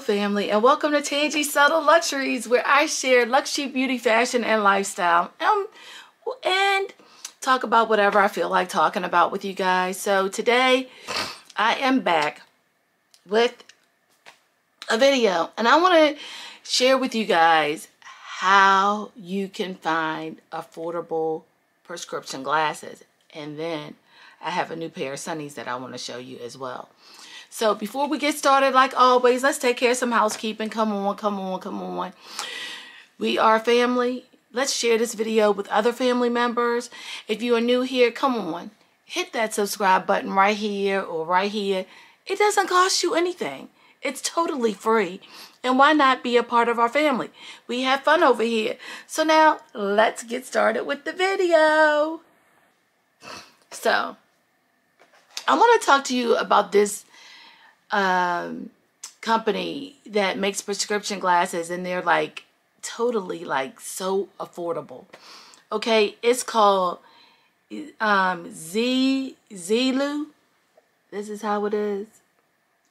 Family and welcome to Tangie Subtle Luxuries where I share luxury beauty, fashion, and lifestyle um, and talk about whatever I feel like talking about with you guys. So today I am back with a video and I want to share with you guys how you can find affordable prescription glasses and then I have a new pair of sunnies that I want to show you as well. So before we get started, like always, let's take care of some housekeeping. Come on, come on, come on. We are family. Let's share this video with other family members. If you are new here, come on. Hit that subscribe button right here or right here. It doesn't cost you anything. It's totally free. And why not be a part of our family? We have fun over here. So now, let's get started with the video. So, I want to talk to you about this um, company that makes prescription glasses and they're like totally like so affordable. Okay, it's called um, Z Zeelool. This is how it is.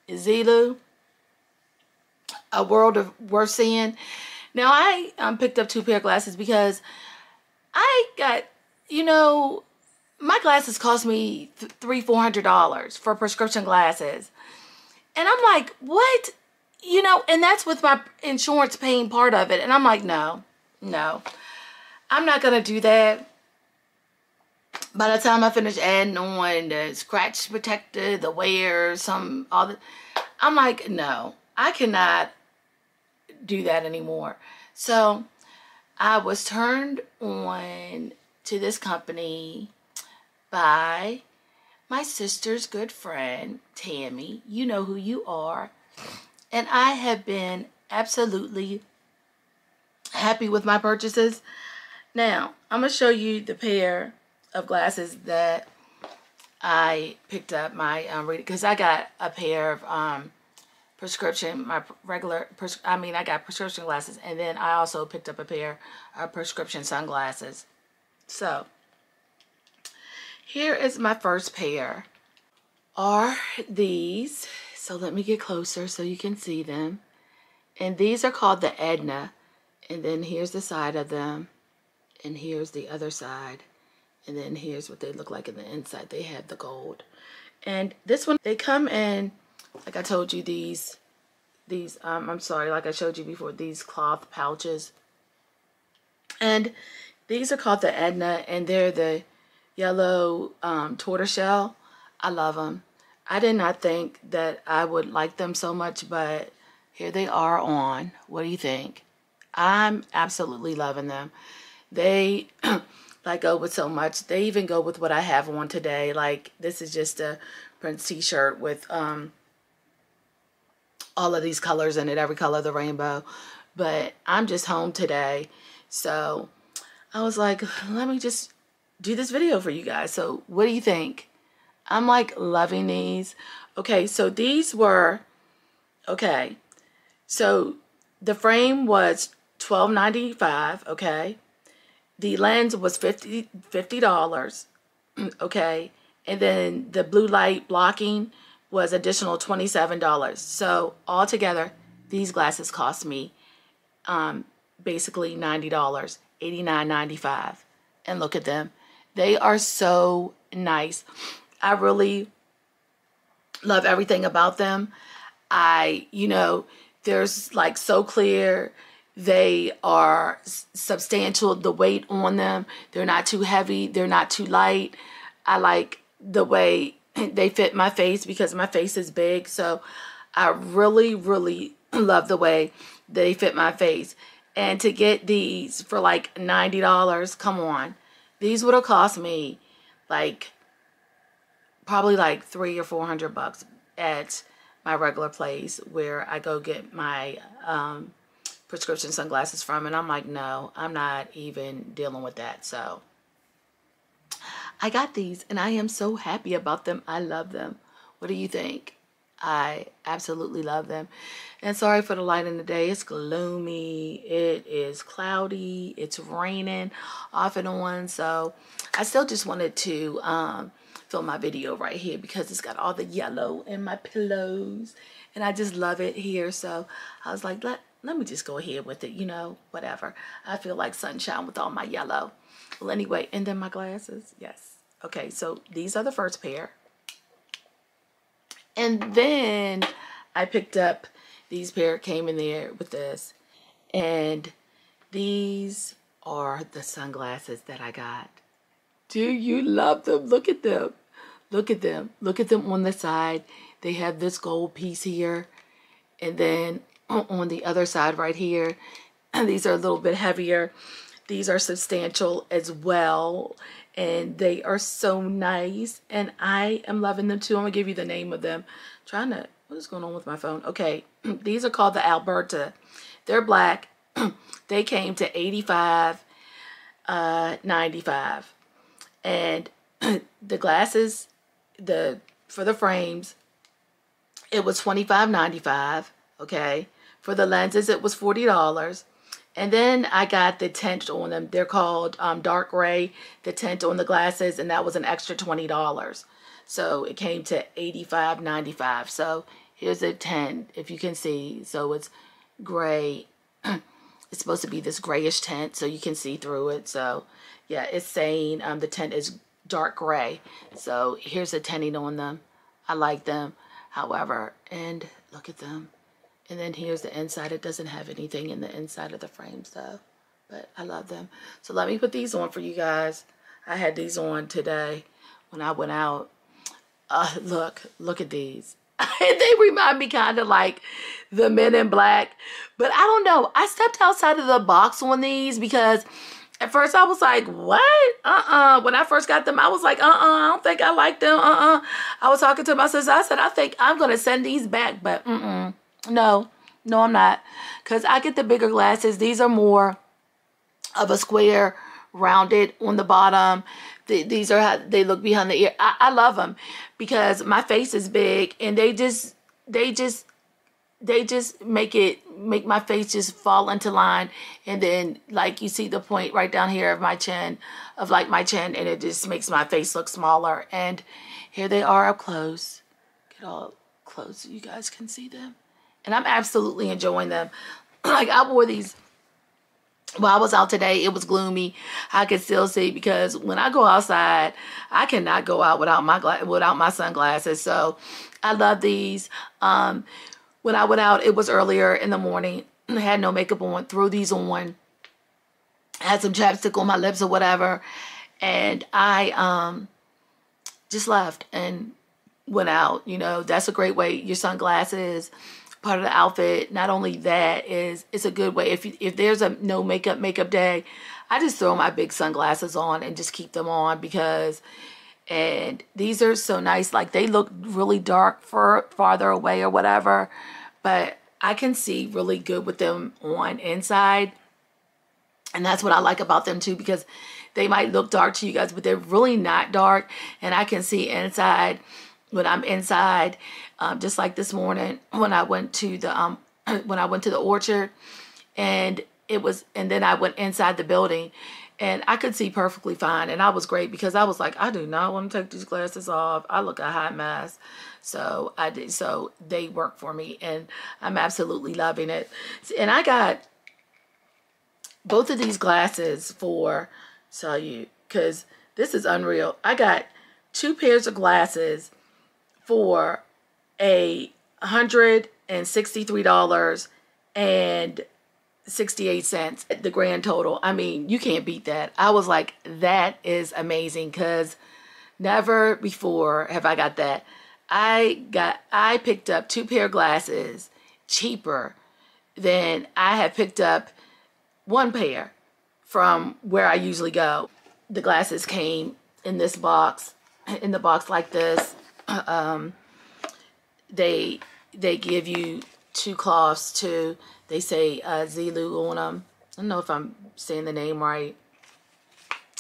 Zeelool. A world of worth seeing. Now I um, picked up two pair of glasses because I got, you know, my glasses cost me three, four hundred dollars for prescription glasses. And I'm like, what? You know, and that's with my insurance paying part of it. And I'm like, no, no, I'm not going to do that. By the time I finish adding on the scratch protector, the wear, some other, I'm like, no, I cannot do that anymore. So I was turned on to this company by my sister's good friend, Tammy. You know who you are. And I have been absolutely happy with my purchases. Now, I'm going to show you the pair of glasses that I picked up my um because I got a pair of um prescription my regular I mean I got prescription glasses and then I also picked up a pair of prescription sunglasses. So, here is my first pair. Are these, so let me get closer so you can see them. And these are called the Edna. And then here's the side of them. And here's the other side. And then here's what they look like in the inside. They have the gold. And this one, they come in, like I told you, these, these, um, I'm sorry, like I showed you before, these cloth pouches. And these are called the Edna, and they're the yellow um, tortoiseshell. I love them. I did not think that I would like them so much, but here they are on. What do you think? I'm absolutely loving them. They like go with so much. They even go with what I have on today. Like this is just a Prince t-shirt with um all of these colors in it, every color of the rainbow. But I'm just home today. So I was like, let me just do this video for you guys. So what do you think? I'm like loving these. Okay, so these were, okay, so the frame was $12.95, okay? The lens was 50 $50, okay? And then the blue light blocking was additional $27. So altogether, these glasses cost me um, basically $90, $89.95. And look at them. They are so nice. I really love everything about them. I, you know, there's like so clear. They are substantial. The weight on them, they're not too heavy. They're not too light. I like the way they fit my face because my face is big. So I really, really love the way they fit my face. And to get these for like $90, come on. These would have cost me like probably like three or four hundred bucks at my regular place where I go get my um, prescription sunglasses from. And I'm like, no, I'm not even dealing with that. So I got these and I am so happy about them. I love them. What do you think? I absolutely love them. And sorry for the light in the day. It's gloomy. It is cloudy. It's raining off and on. So I still just wanted to um, film my video right here because it's got all the yellow in my pillows. And I just love it here. So I was like, let, let me just go ahead with it. You know, whatever. I feel like sunshine with all my yellow. Well, anyway, and then my glasses. Yes. Okay, so these are the first pair. And then I picked up these pair came in there with this. And these are the sunglasses that I got. Do you love them? Look at them. Look at them. Look at them on the side. They have this gold piece here. And then on the other side right here, And these are a little bit heavier. These are substantial as well and they are so nice and I am loving them too. I'm gonna give you the name of them. I'm trying to, what is going on with my phone? Okay, these are called the Alberta. They're black. they came to 85 uh 95 and the glasses the for the frames it was 25.95 okay for the lenses it was $40 and then I got the tint on them. They're called um, dark gray, the tint on the glasses, and that was an extra $20. So it came to $85.95. So here's a tint, if you can see. So it's gray. it's supposed to be this grayish tint, so you can see through it. So yeah, it's saying um, the tint is dark gray. So here's the tinting on them. I like them. However, and look at them. And then here's the inside. It doesn't have anything in the inside of the frames though. But I love them. So let me put these on for you guys. I had these on today when I went out. Uh, look, look at these. they remind me kind of like the men in black. But I don't know. I stepped outside of the box on these because at first I was like, what? Uh-uh. When I first got them, I was like, uh-uh, I don't think I like them. Uh-uh. I was talking to my sister. I said, I think I'm going to send these back. But mm-mm. No, no, I'm not. Because I get the bigger glasses. These are more of a square, rounded on the bottom. these are how they look behind the ear. I, I love them because my face is big and they just, they just, they just make it, make my face just fall into line. And then like you see the point right down here of my chin, of like my chin, and it just makes my face look smaller. And here they are up close. Get all close so you guys can see them and I'm absolutely enjoying them. like I wore these while I was out today, it was gloomy. I could still see because when I go outside, I cannot go out without my without my sunglasses. So I love these. Um, when I went out, it was earlier in the morning. I had no makeup on. Threw these on. Had some chapstick on my lips or whatever, and I um, just left and went out. You know, that's a great way. Your sunglasses part of the outfit. Not only that is it's a good way if you, if there's a no makeup makeup day, I just throw my big sunglasses on and just keep them on because and these are so nice like they look really dark for farther away or whatever, but I can see really good with them on inside. And that's what I like about them too because they might look dark to you guys, but they're really not dark and I can see inside when I'm inside, um, just like this morning when I went to the um, when I went to the orchard, and it was, and then I went inside the building, and I could see perfectly fine, and I was great because I was like, I do not want to take these glasses off. I look a hot mess, so I did. So they work for me, and I'm absolutely loving it. And I got both of these glasses for so you because this is unreal. I got two pairs of glasses for a hundred and sixty-three dollars and 68 cents the grand total. I mean you can't beat that. I was like that is amazing because never before have i got that. I got i picked up two pair of glasses cheaper than i have picked up one pair from where i usually go. The glasses came in this box in the box like this um, they they give you two cloths too. They say uh, Zeelool on them. I don't know if I'm saying the name right.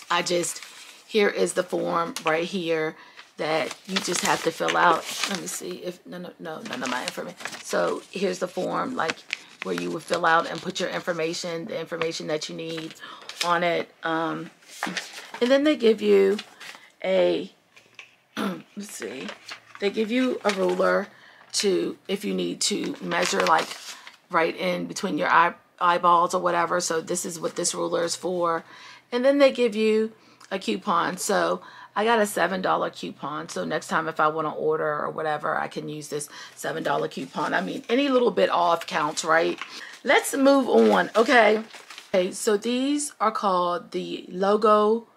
I just, here is the form right here. that you just have to fill out. Let me see if no no no none of my information. So here's the form like where you would fill out and put your information, the information that you need on it. Um, and then they give you a let's see, they give you a ruler to if you need to measure like right in between your eye, eyeballs or whatever. So this is what this ruler is for. And then they give you a coupon. So I got a $7 coupon. So next time if I want to order or whatever, I can use this $7 coupon. I mean, any little bit off counts, right? Let's move on. Okay. Okay, so these are called the logo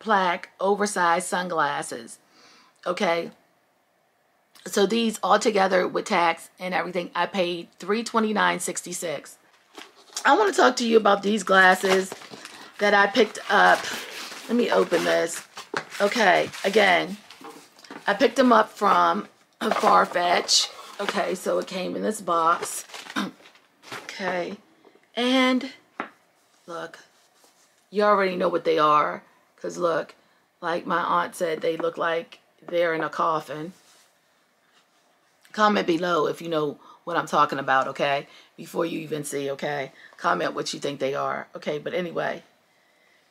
plaque oversized sunglasses. Okay. So these all together with tax and everything, I paid $329.66. I want to talk to you about these glasses that I picked up. Let me open this. Okay, again, I picked them up from a Farfetch. Okay, so it came in this box. okay, and look, you already know what they are. Because look, like my aunt said, they look like they're in a coffin. Comment below if you know what I'm talking about, okay? Before you even see, okay? Comment what you think they are, okay? But anyway,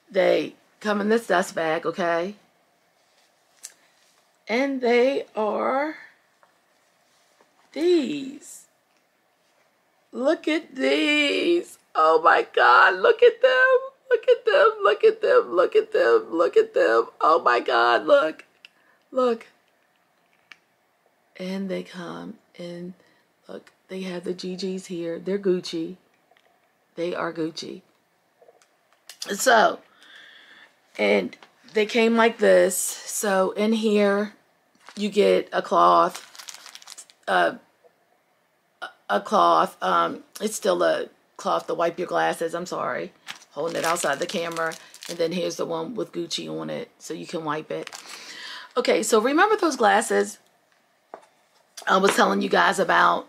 they come in this dust bag, okay? And they are these. Look at these. Oh my God, look at them. Look at them, look at them, look at them, look at them. Oh my God, look, look. And they come and look, they have the GGs here. They're Gucci. They are Gucci. So, and they came like this. So in here, you get a cloth, uh, a cloth. Um, it's still a cloth to wipe your glasses. I'm sorry holding it outside the camera. And then here's the one with Gucci on it so you can wipe it. Okay, so remember those glasses I was telling you guys about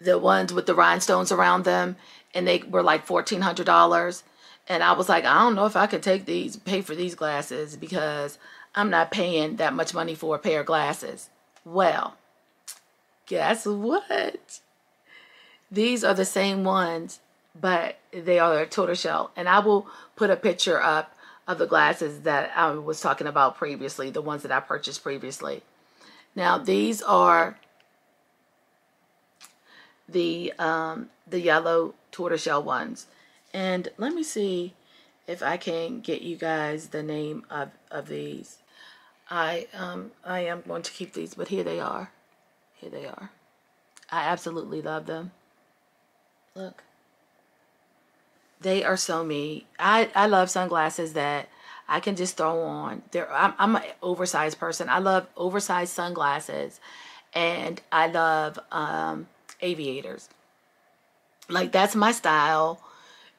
the ones with the rhinestones around them and they were like $1,400. And I was like, I don't know if I could take these, pay for these glasses because I'm not paying that much money for a pair of glasses. Well, guess what? These are the same ones but they are a tortoiseshell. And I will put a picture up of the glasses that I was talking about previously, the ones that I purchased previously. Now these are the um, the yellow tortoiseshell ones. And let me see if I can get you guys the name of, of these. I um I am going to keep these, but here they are. Here they are. I absolutely love them. Look. They are so me. I, I love sunglasses that I can just throw on. They're, I'm, I'm an oversized person. I love oversized sunglasses and I love um, aviators. Like that's my style.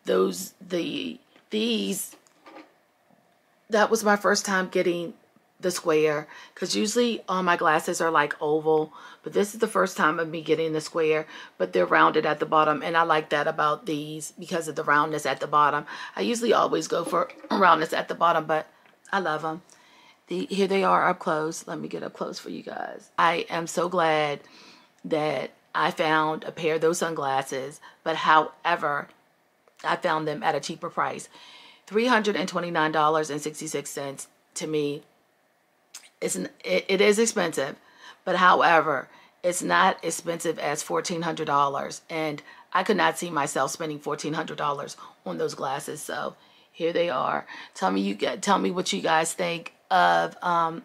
Those, the, these, that was my first time getting the square because usually all my glasses are like oval but this is the first time of me getting the square but they're rounded at the bottom and I like that about these because of the roundness at the bottom I usually always go for roundness at the bottom but I love them the, here they are up close let me get up close for you guys I am so glad that I found a pair of those sunglasses but however I found them at a cheaper price $329.66 to me it's it, it is expensive, but however, it's not expensive as $1,400. And I could not see myself spending $1,400 on those glasses. So here they are. Tell me you get, tell me what you guys think of um,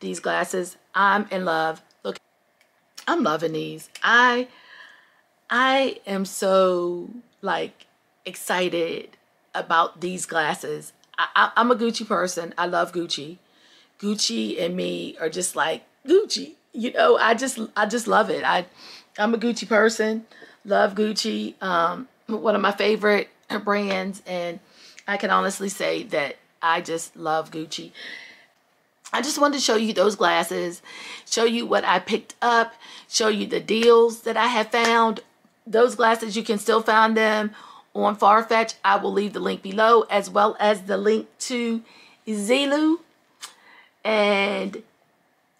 these glasses. I'm in love. I'm loving these. I, I am so like excited about these glasses. I, I, I'm a Gucci person. I love Gucci. Gucci and me are just like Gucci. You know, I just I just love it. I I'm a Gucci person. Love Gucci. Um, one of my favorite brands, and I can honestly say that I just love Gucci. I just wanted to show you those glasses, show you what I picked up, show you the deals that I have found. Those glasses, you can still find them on Farfetch. I will leave the link below as well as the link to Zeelool and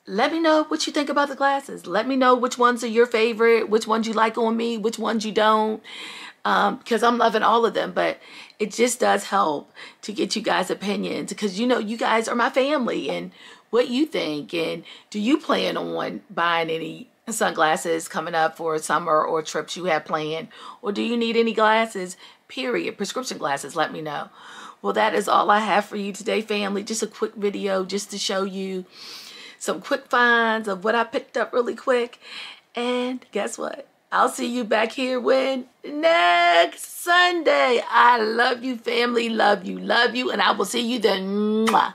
let me know what you think about the glasses. Let me know which ones are your favorite, which ones you like on me, which ones you don't. Um, because I'm loving all of them, but it just does help to get you guys' opinions because you know you guys are my family and what you think and do you plan on buying any sunglasses coming up for summer or trips you have planned? Or do you need any glasses? Period. Prescription glasses let me know. Well that is all I have for you today family. Just a quick video just to show you some quick finds of what I picked up really quick. And guess what? I'll see you back here when next Sunday. I love you, family. Love you, love you. And I will see you then. Mwah.